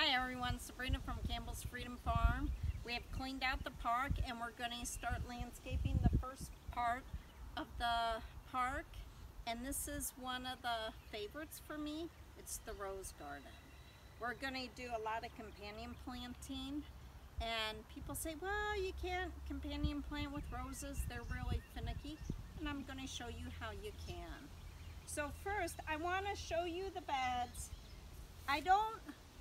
Hi everyone, Sabrina from Campbell's Freedom Farm. We have cleaned out the park and we're going to start landscaping the first part of the park. And this is one of the favorites for me. It's the rose garden. We're going to do a lot of companion planting and people say, well, you can't companion plant with roses. They're really finicky. And I'm going to show you how you can. So first, I want to show you the beds. I don't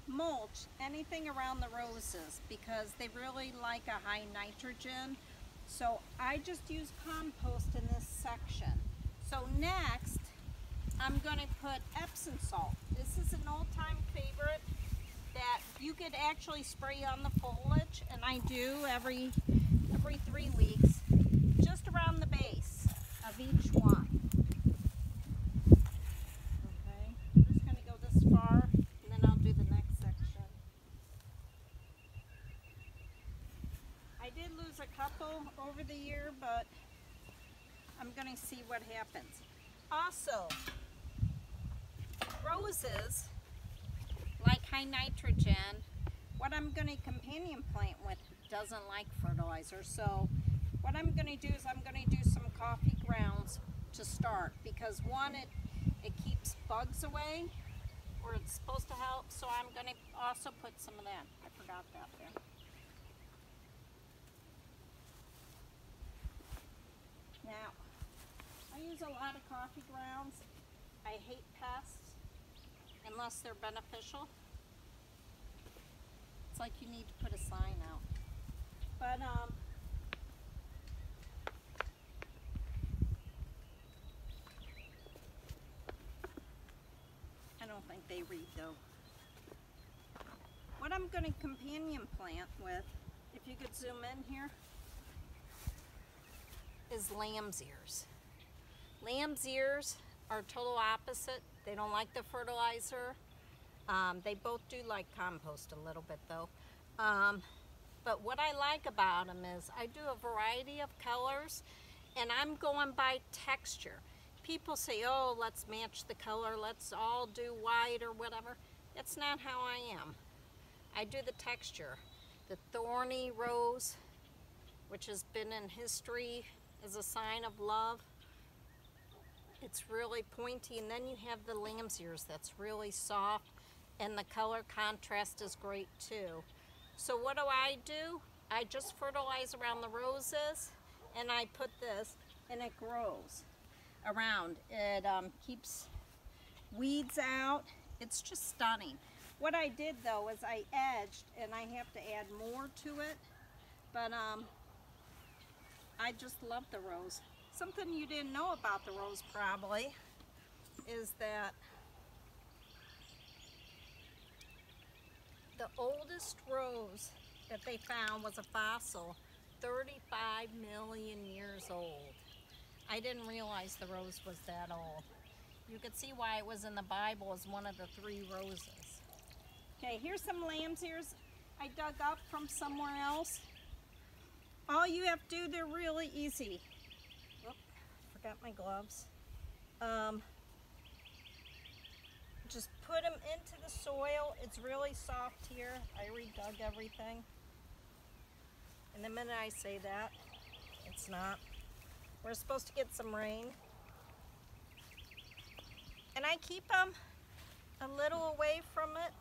mulch anything around the roses because they really like a high nitrogen. So I just use compost in this section. So next, I'm going to put Epsom salt. This is an old-time favorite that you could actually spray on the foliage, and I do every every three weeks, just around the base of each one. Okay, I'm just going to go this far, and then I'll do the next section. I did lose a couple over the year, but I'm going to see what happens. Also, roses like high nitrogen. What I'm going to companion plant with doesn't like fertilizer. So what I'm going to do is I'm going to do some coffee grounds to start because one, it, it keeps bugs away or it's supposed to help. So I'm going to also put some of that. I forgot that there. Now, I use a lot of coffee grounds. I hate pests unless they're beneficial. It's like you need to put a sign out. But, um, I don't think they read though. What I'm going to companion plant with, if you could zoom in here, is lamb's ears. Lamb's ears are total opposite. They don't like the fertilizer. Um, they both do like compost a little bit though. Um, but what I like about them is I do a variety of colors and I'm going by texture. People say, oh, let's match the color, let's all do white or whatever. That's not how I am. I do the texture. The thorny rose, which has been in history as a sign of love. It's really pointy and then you have the lamb's ears that's really soft and the color contrast is great too. So what do I do? I just fertilize around the roses and I put this and it grows around. It um, keeps weeds out. It's just stunning. What I did though is I edged and I have to add more to it, but um, I just love the rose. Something you didn't know about the rose probably is that the oldest rose that they found was a fossil 35 million years old. I didn't realize the rose was that old. You could see why it was in the Bible as one of the three roses. Okay, here's some lamb's ears I dug up from somewhere else. All you have to do, they're really easy forgot my gloves. Um, just put them into the soil. It's really soft here. I redug everything. And the minute I say that, it's not. We're supposed to get some rain. And I keep them a little away from it.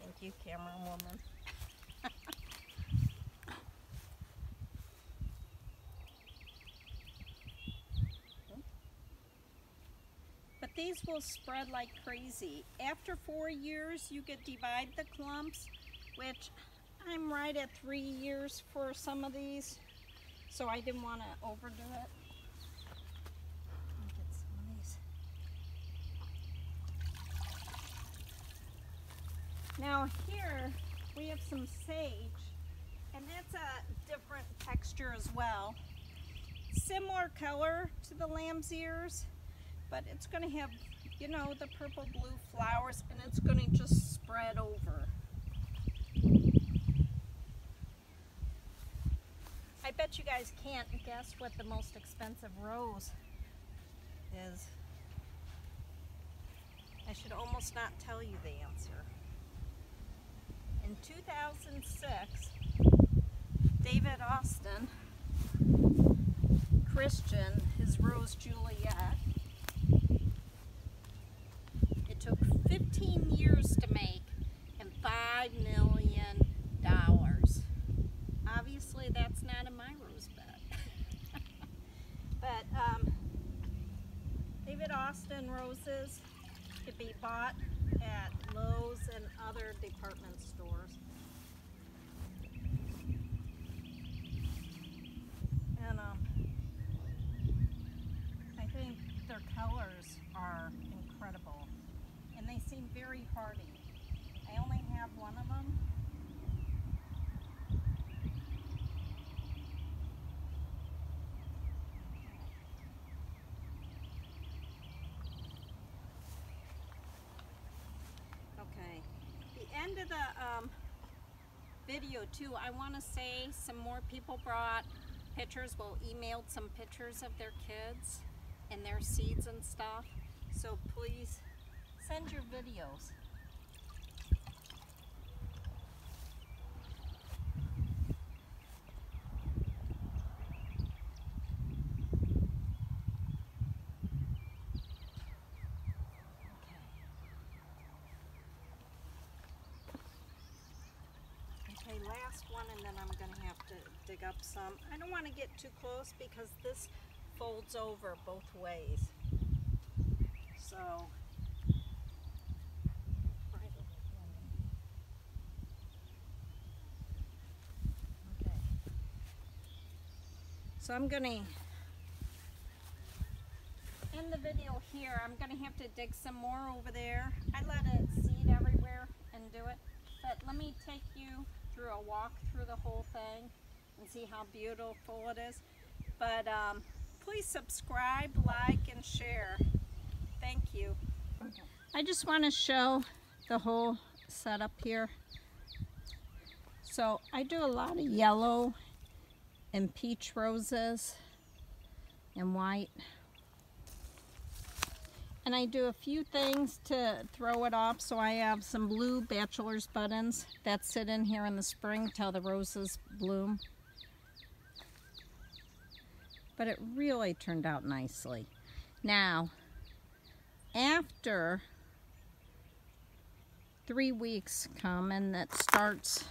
Thank you, camera woman. These will spread like crazy. After four years, you could divide the clumps, which I'm right at three years for some of these, so I didn't want to overdo it. Now here, we have some sage, and that's a different texture as well. Similar color to the lamb's ears, but it's going to have, you know, the purple blue flowers and it's going to just spread over. I bet you guys can't guess what the most expensive rose is. I should almost not tell you the answer. In 2006, David Austin, Christian, his Rose Juliet, took 15 years to make and $5 million. Obviously, that's not in my rose bed. but um, David Austin roses could be bought at Lowe's and other department stores. And um, I think their colors are they seem very hardy. I only have one of them. Okay. The end of the um, video too, I want to say some more people brought pictures, well emailed some pictures of their kids and their seeds and stuff. So please send your videos. Okay, last one and then I'm gonna have to dig up some. I don't wanna get too close because this folds over both ways. So. right over here maybe. Okay. So I'm gonna end the video here. I'm gonna have to dig some more over there. I let it seed everywhere and do it. But let me take you through a walk through the whole thing and see how beautiful it is. But um, please subscribe, like, and share. Thank you. I just want to show the whole setup here. So I do a lot of yellow and peach roses and white. And I do a few things to throw it off. So I have some blue bachelor's buttons that sit in here in the spring till the roses bloom. But it really turned out nicely. Now, after three weeks come and it starts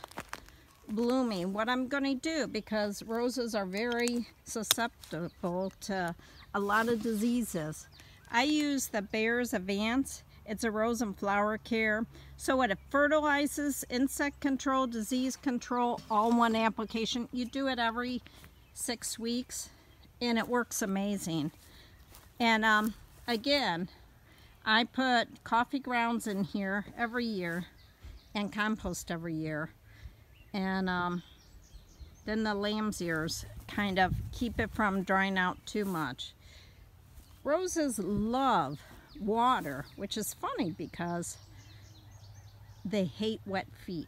blooming, what I'm going to do, because roses are very susceptible to a lot of diseases, I use the Bayer's Advance. It's a rose and flower care. So it fertilizes, insect control, disease control, all one application. You do it every six weeks and it works amazing. And um, again, I put coffee grounds in here every year and compost every year. And um, then the lamb's ears kind of keep it from drying out too much. Roses love water, which is funny because they hate wet feet.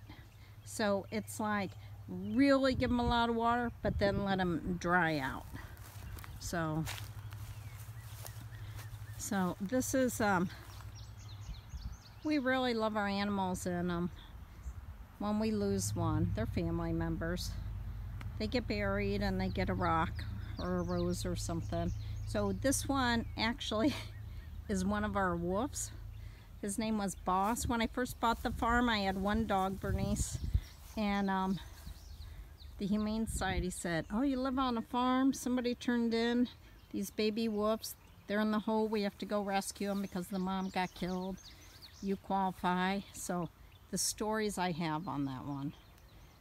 So it's like really give them a lot of water, but then let them dry out. So, so this is, um, we really love our animals and um, when we lose one, they're family members. They get buried and they get a rock or a rose or something. So this one actually is one of our wolves. His name was Boss. When I first bought the farm, I had one dog, Bernice, and um, the Humane Society said, oh, you live on a farm? Somebody turned in these baby wolves. They're in the hole. We have to go rescue them because the mom got killed. You qualify. So the stories I have on that one.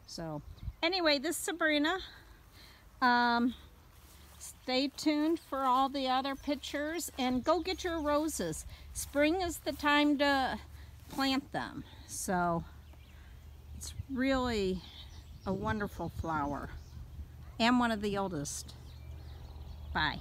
So anyway, this is Sabrina. Um, Stay tuned for all the other pictures and go get your roses. Spring is the time to plant them. So it's really a wonderful flower and one of the oldest. Bye.